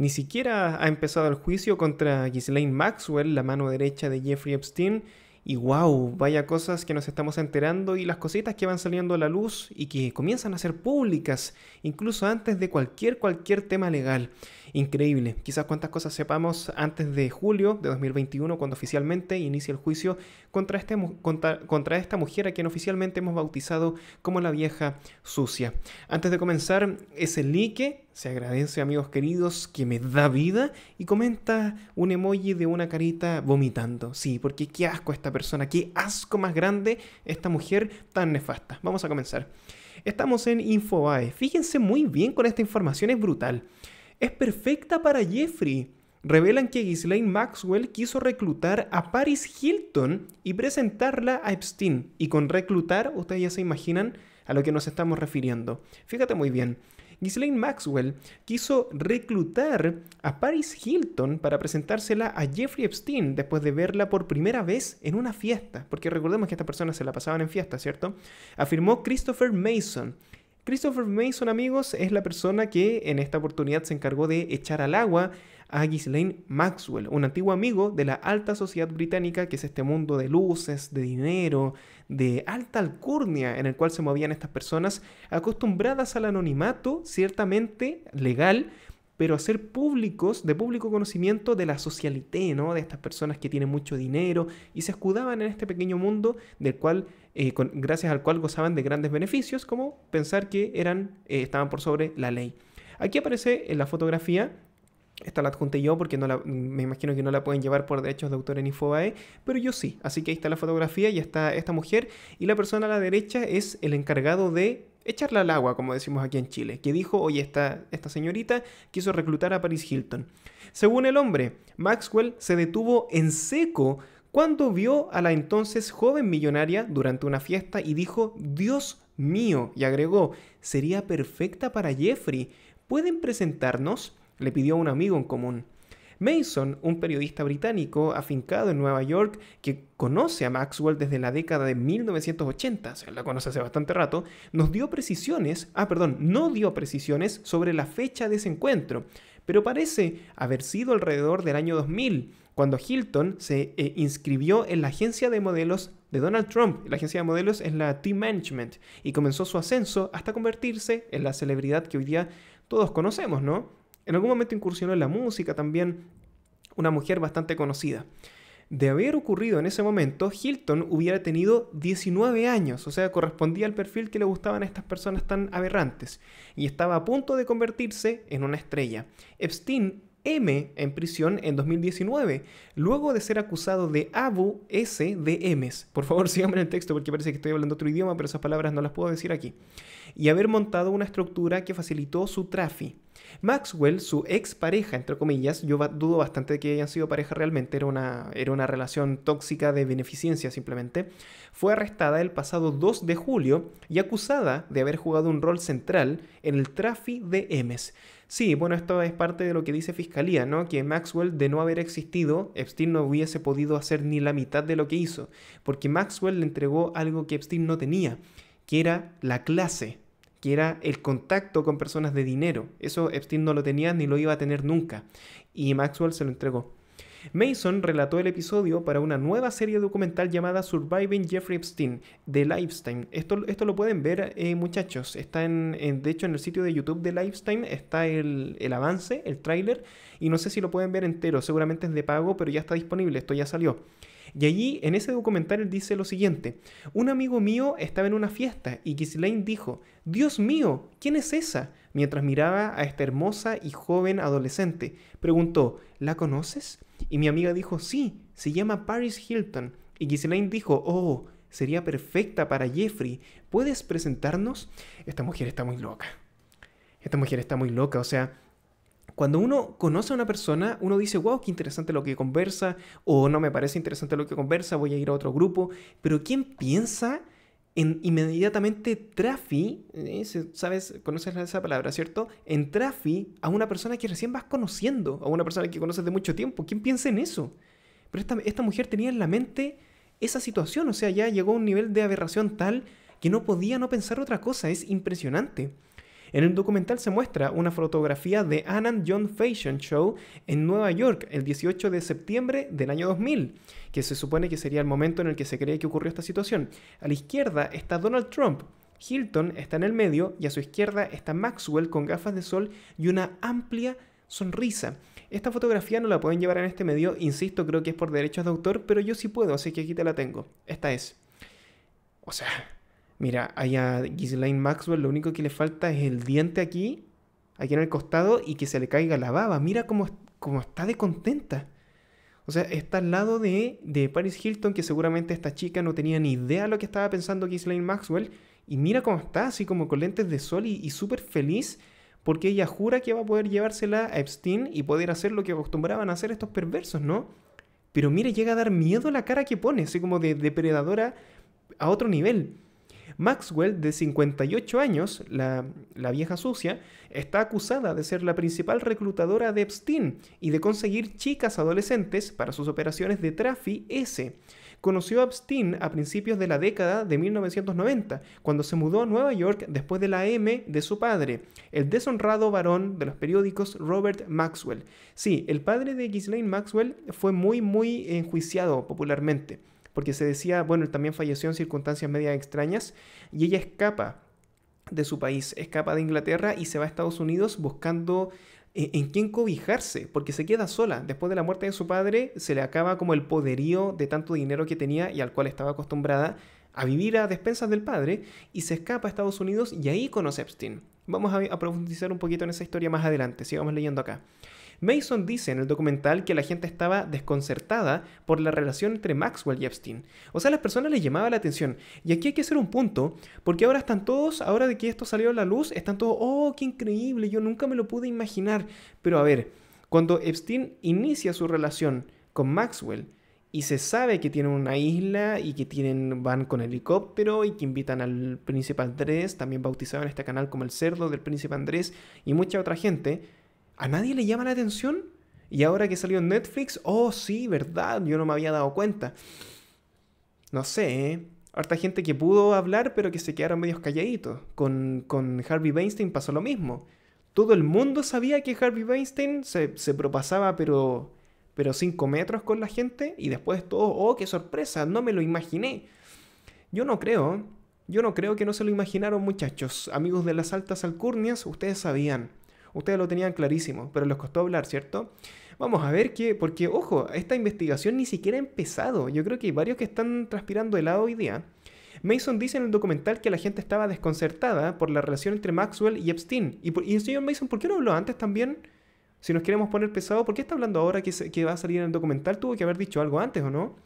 Ni siquiera ha empezado el juicio contra Ghislaine Maxwell, la mano derecha de Jeffrey Epstein, y wow, vaya cosas que nos estamos enterando y las cositas que van saliendo a la luz y que comienzan a ser públicas, incluso antes de cualquier, cualquier tema legal. Increíble. Quizás cuántas cosas sepamos antes de julio de 2021, cuando oficialmente inicia el juicio contra, este, contra, esta mujer a quien oficialmente hemos bautizado como la vieja sucia. Antes de comenzar ese like, se agradece amigos queridos que me da vida y comenta un emoji de una carita vomitando. Sí, porque qué asco esta persona, qué asco más grande esta mujer tan nefasta. Vamos a comenzar. Estamos en Infobae. Fíjense muy bien con esta información, es brutal es perfecta para Jeffrey. Revelan que Ghislaine Maxwell quiso reclutar a Paris Hilton y presentarla a Epstein. Y con reclutar, ustedes ya se imaginan a lo que nos estamos refiriendo. Fíjate muy bien. Ghislaine Maxwell quiso reclutar a Paris Hilton para presentársela a Jeffrey Epstein después de verla por primera vez en una fiesta, porque recordemos que estas personas se la pasaban en fiesta, ¿cierto? Afirmó Christopher Mason, Christopher Mason, amigos, es la persona que en esta oportunidad se encargó de echar al agua a Ghislaine Maxwell, un antiguo amigo de la alta sociedad británica, que es este mundo de luces, de dinero, de alta alcurnia en el cual se movían estas personas, acostumbradas al anonimato, ciertamente legal, pero a ser públicos, de público conocimiento de la socialité, ¿no? De estas personas que tienen mucho dinero y se escudaban en este pequeño mundo del cual, eh, gracias al cual gozaban de grandes beneficios, como pensar que eran, eh, estaban por sobre la ley. Aquí aparece en la fotografía esta la adjunté yo porque no me imagino que no la pueden llevar por derechos de autor en Infobae, pero yo sí. Así que ahí está la fotografía y está esta mujer. Y la persona a la derecha es el encargado de echarla al agua, como decimos aquí en Chile, que dijo, oye, esta, esta señorita quiso reclutar a Paris Hilton. Según el hombre, Maxwell se detuvo en seco cuando vio a la entonces joven millonaria durante una fiesta y dijo, Dios mío, y agregó, sería perfecta para Jeffrey. ¿Pueden presentarnos? le pidió a un amigo en común. Mason, un periodista británico afincado en Nueva York que conoce a Maxwell desde la década de 1980, o sea, la conoce hace bastante rato, nos dio precisiones, ah, perdón, no dio precisiones sobre la fecha de ese encuentro, pero parece haber sido alrededor del año 2000, cuando Hilton se eh, inscribió en la agencia de modelos de Donald Trump. La agencia de modelos es la Team Management y comenzó su ascenso hasta convertirse en la celebridad que hoy día todos conocemos, ¿no? En algún momento incursionó en la música también, una mujer bastante conocida. De haber ocurrido en ese momento, Hilton hubiera tenido 19 años, o sea, correspondía al perfil que le gustaban a estas personas tan aberrantes, y estaba a punto de convertirse en una estrella. Epstein M en prisión en 2019, luego de ser acusado de Abu S de M's. Por favor, síganme en el texto porque parece que estoy hablando otro idioma, pero esas palabras no las puedo decir aquí. Y haber montado una estructura que facilitó su tráfico. Maxwell, su ex pareja, entre comillas, yo dudo bastante de que hayan sido pareja realmente, era una, era una relación tóxica de beneficencia simplemente, fue arrestada el pasado 2 de julio y acusada de haber jugado un rol central en el tráfico de Emes. Sí, bueno, esto es parte de lo que dice Fiscalía, ¿no? Que Maxwell, de no haber existido, Epstein no hubiese podido hacer ni la mitad de lo que hizo, porque Maxwell le entregó algo que Epstein no tenía, que era la clase, que era el contacto con personas de dinero. Eso Epstein no lo tenía ni lo iba a tener nunca. Y Maxwell se lo entregó. Mason relató el episodio para una nueva serie documental llamada Surviving Jeffrey Epstein de Lifetime. Esto, esto lo pueden ver, eh, muchachos. Está en, de hecho, en el sitio de YouTube de Lifetime está el, el avance, el tráiler. Y no sé si lo pueden ver entero. Seguramente es de pago, pero ya está disponible. Esto ya salió. Y allí, en ese documental, dice lo siguiente. Un amigo mío estaba en una fiesta y Ghislaine dijo, Dios mío, ¿quién es esa? Mientras miraba a esta hermosa y joven adolescente. Preguntó, ¿la conoces? Y mi amiga dijo, sí, se llama Paris Hilton. Y Ghislaine dijo, oh, sería perfecta para Jeffrey. ¿Puedes presentarnos? Esta mujer está muy loca. Esta mujer está muy loca, o sea, cuando uno conoce a una persona, uno dice, wow, qué interesante lo que conversa, o no me parece interesante lo que conversa, voy a ir a otro grupo. Pero ¿quién piensa en inmediatamente trafi, eh, ¿sabes? Conoces esa palabra, ¿cierto? En trafi a una persona que recién vas conociendo, a una persona que conoces de mucho tiempo. ¿Quién piensa en eso? Pero esta, esta mujer tenía en la mente esa situación, o sea, ya llegó a un nivel de aberración tal que no podía no pensar otra cosa, es impresionante. En el documental se muestra una fotografía de Anand John Fashion Show en Nueva York el 18 de septiembre del año 2000, que se supone que sería el momento en el que se cree que ocurrió esta situación. A la izquierda está Donald Trump, Hilton está en el medio y a su izquierda está Maxwell con gafas de sol y una amplia sonrisa. Esta fotografía no la pueden llevar en este medio, insisto, creo que es por derechos de autor, pero yo sí puedo, así que aquí te la tengo. Esta es. O sea, mira, ahí a Ghislaine Maxwell lo único que le falta es el diente aquí, aquí en el costado, y que se le caiga la baba. Mira cómo, cómo está de contenta. O sea, está al lado de, de Paris Hilton, que seguramente esta chica no tenía ni idea de lo que estaba pensando Ghislaine Maxwell. Y mira cómo está, así como con lentes de sol y, y súper feliz porque ella jura que va a poder llevársela a Epstein y poder hacer lo que acostumbraban a hacer estos perversos, ¿no? Pero mire, llega a dar miedo la cara que pone, así como de depredadora a otro nivel. Maxwell, de 58 años, la, vieja sucia, está acusada de ser la principal reclutadora de Epstein y de conseguir chicas adolescentes para sus operaciones de Trafi S. Conoció a Epstein a principios de la década de 1990, cuando se mudó a Nueva York después de la M de su padre, el deshonrado varón de los periódicos Robert Maxwell. Sí, el padre de Ghislaine Maxwell fue muy, muy enjuiciado popularmente, porque se decía, bueno, él también falleció en circunstancias medias extrañas, y ella escapa de su país, escapa de Inglaterra y se va a Estados Unidos buscando eh, en quién cobijarse, porque se queda sola. Después de la muerte de su padre, se le acaba como el poderío de tanto dinero que tenía y al cual estaba acostumbrada a vivir a despensas del padre, y se escapa a Estados Unidos y ahí conoce a Epstein. Vamos a, a profundizar un poquito en esa historia más adelante, sigamos leyendo acá. Mason dice en el documental que la gente estaba desconcertada por la relación entre Maxwell y Epstein. O sea, a las personas les llamaba la atención. Y aquí hay que hacer un punto, porque ahora están todos, ahora de que esto salió a la luz, están todos, oh, qué increíble, yo nunca me lo pude imaginar. Pero a ver, cuando Epstein inicia su relación con Maxwell, y se sabe que tienen una isla y que tienen, van con helicóptero y que invitan al príncipe Andrés, también bautizado en este canal como el cerdo del príncipe Andrés y mucha otra gente, ¿A nadie le llama la atención? Y ahora que salió en Netflix, oh sí, verdad, yo no me había dado cuenta. No sé, ¿eh? Harta gente que pudo hablar, pero que se quedaron medios calladitos. Con, con Harvey Weinstein pasó lo mismo. Todo el mundo sabía que Harvey Weinstein se, se propasaba, pero, pero 5 metros con la gente. Y después todo, oh, qué sorpresa, no me lo imaginé. Yo no creo. Yo no creo que no se lo imaginaron, muchachos. Amigos de las altas alcurnias, ustedes sabían. Ustedes lo tenían clarísimo, pero les costó hablar, ¿cierto? Vamos a ver qué, porque ojo, esta investigación ni siquiera ha empezado. Yo creo que hay varios que están transpirando helado hoy día. Mason dice en el documental que la gente estaba desconcertada por la relación entre Maxwell y Epstein. Y, y el señor Mason, ¿por qué no habló antes también? Si nos queremos poner pesado, ¿por qué está hablando ahora que, que va a salir en el documental? Tuvo que haber dicho algo antes, ¿o no?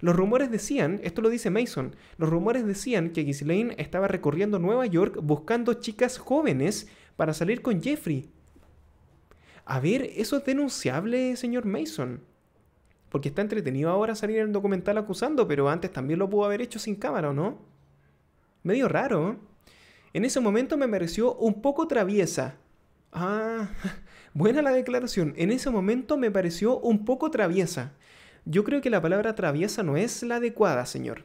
Los rumores decían, esto lo dice Mason, los rumores decían que Ghislaine estaba recorriendo Nueva York buscando chicas jóvenes para salir con Jeffrey. A ver, eso es denunciable, señor Mason. Porque está entretenido ahora salir en el documental acusando, pero antes también lo pudo haber hecho sin cámara, ¿o no? Medio raro. ¿eh? En ese momento me pareció un poco traviesa. Ah, buena la declaración. En ese momento me pareció un poco traviesa. Yo creo que la palabra traviesa no es la adecuada, señor.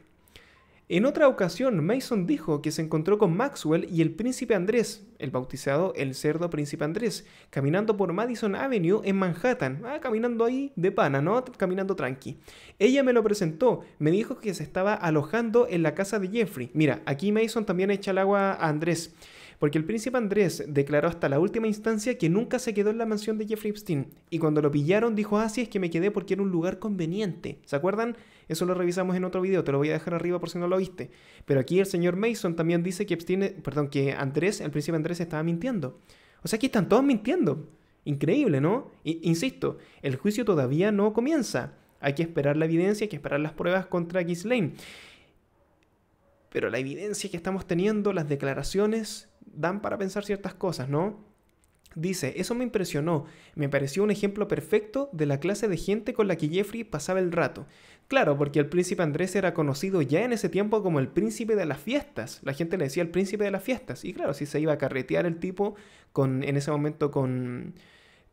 En otra ocasión, Mason dijo que se encontró con Maxwell y el príncipe Andrés, el bautizado el cerdo príncipe Andrés, caminando por Madison Avenue en Manhattan. Ah, caminando ahí de pana, ¿no? Caminando tranqui. Ella me lo presentó, me dijo que se estaba alojando en la casa de Jeffrey. Mira, aquí Mason también echa el agua a Andrés porque el príncipe Andrés declaró hasta la última instancia que nunca se quedó en la mansión de Jeffrey Epstein, y cuando lo pillaron dijo, ah, sí, es que me quedé porque era un lugar conveniente. ¿Se acuerdan? Eso lo revisamos en otro video, te lo voy a dejar arriba por si no lo viste. Pero aquí el señor Mason también dice que Epstein, perdón, que Andrés, el príncipe Andrés estaba mintiendo. O sea, aquí están todos mintiendo. Increíble, ¿no? insisto, el juicio todavía no comienza. Hay que esperar la evidencia, hay que esperar las pruebas contra Ghislaine. Pero la evidencia que estamos teniendo, las declaraciones, dan para pensar ciertas cosas, ¿no? Dice, eso me impresionó, me pareció un ejemplo perfecto de la clase de gente con la que Jeffrey pasaba el rato. Claro, porque el príncipe Andrés era conocido ya en ese tiempo como el príncipe de las fiestas. La gente le decía el príncipe de las fiestas. Y claro, si se iba a carretear el tipo con, en ese momento con,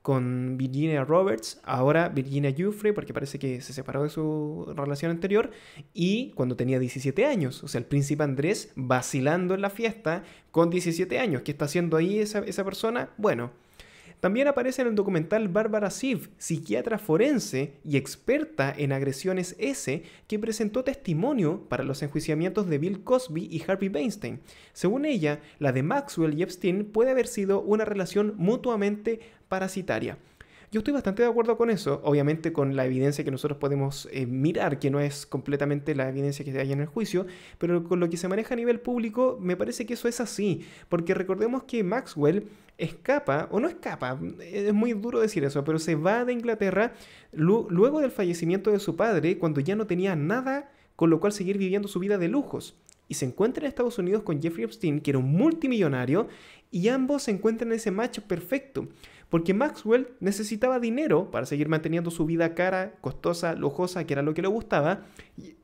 con Virginia Roberts, ahora Virginia Giuffre, porque parece que se separó de su relación anterior, y cuando tenía 17 años, o sea, el príncipe Andrés vacilando en la fiesta con 17 años. ¿Qué está haciendo ahí esa, esa persona? Bueno, también aparece en el documental Bárbara Siv, psiquiatra forense y experta en agresiones S, que presentó testimonio para los enjuiciamientos de Bill Cosby y Harvey Weinstein. Según ella, la de Maxwell y Epstein puede haber sido una relación mutuamente parasitaria. Yo estoy bastante de acuerdo con eso, obviamente con la evidencia que nosotros podemos eh, mirar, que no es completamente la evidencia que hay en el juicio, pero con lo que se maneja a nivel público, me parece que eso es así, porque recordemos que Maxwell escapa, o no escapa, es muy duro decir eso, pero se va de Inglaterra luego del fallecimiento de su padre, cuando ya no tenía nada con lo cual seguir viviendo su vida de lujos y se encuentra en Estados Unidos con Jeffrey Epstein, que era un multimillonario, y ambos se encuentran en ese match perfecto porque Maxwell necesitaba dinero para seguir manteniendo su vida cara, costosa, lujosa, que era lo que le gustaba,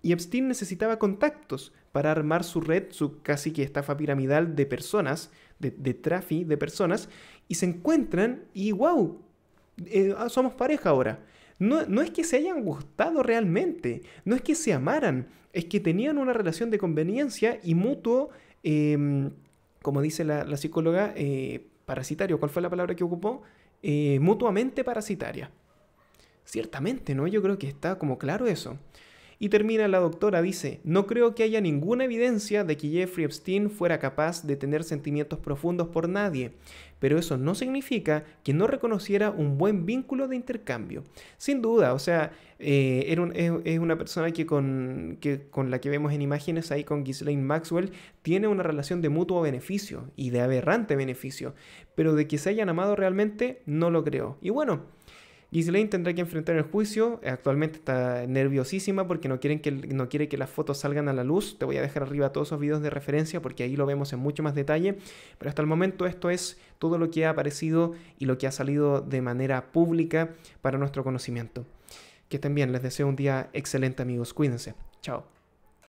y Epstein necesitaba contactos para armar su red, su casi que estafa piramidal de personas, de, de tráfico de personas, y se encuentran y wow, eh, ah, somos pareja ahora. No, no, es que se hayan gustado realmente, no es que se amaran, es que tenían una relación de conveniencia y mutuo, em, como dice la, psicóloga, eh, parasitario, ¿cuál fue la palabra que ocupó? Eh, mutuamente parasitaria. Ciertamente, ¿no? Yo creo que está como claro eso. Y termina la doctora, dice, no creo que haya ninguna evidencia de que Jeffrey Epstein fuera capaz de tener sentimientos profundos por nadie, pero eso no significa que no reconociera un buen vínculo de intercambio. Sin duda, o sea, eh, es, una persona que con, que con la que vemos en imágenes ahí con Ghislaine Maxwell tiene una relación de mutuo beneficio y de aberrante beneficio, pero de que se hayan amado realmente, no lo creo. Y bueno, Ghislaine tendrá que enfrentar el juicio. Actualmente está nerviosísima porque no, quieren que, no quiere que las fotos salgan a la luz. Te voy a dejar arriba todos esos videos de referencia porque ahí lo vemos en mucho más detalle. Pero hasta el momento esto es todo lo que ha aparecido y lo que ha salido de manera pública para nuestro conocimiento. Que estén bien. Les deseo un día excelente amigos. Cuídense. Chao.